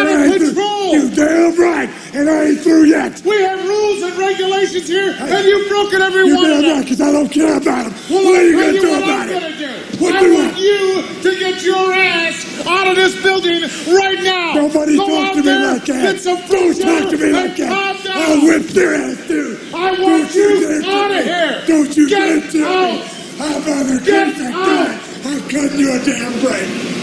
out I of ain't through. control. You damn right, and I ain't through yet. We have rules and regulations here, and you've broken every You one of them. them. right, because I don't care about them. Well, what are you going to do about I'm it? do. What I do want I- you to get your ass out of this building right now. Nobody Go talk to me there, like that. Get some Don't talk to me like that. I'll whip your ass, dude. I Don't want you out of here. Don't you Get dare to out. me. I'm rather Get get out. I'm cutting you a damn break.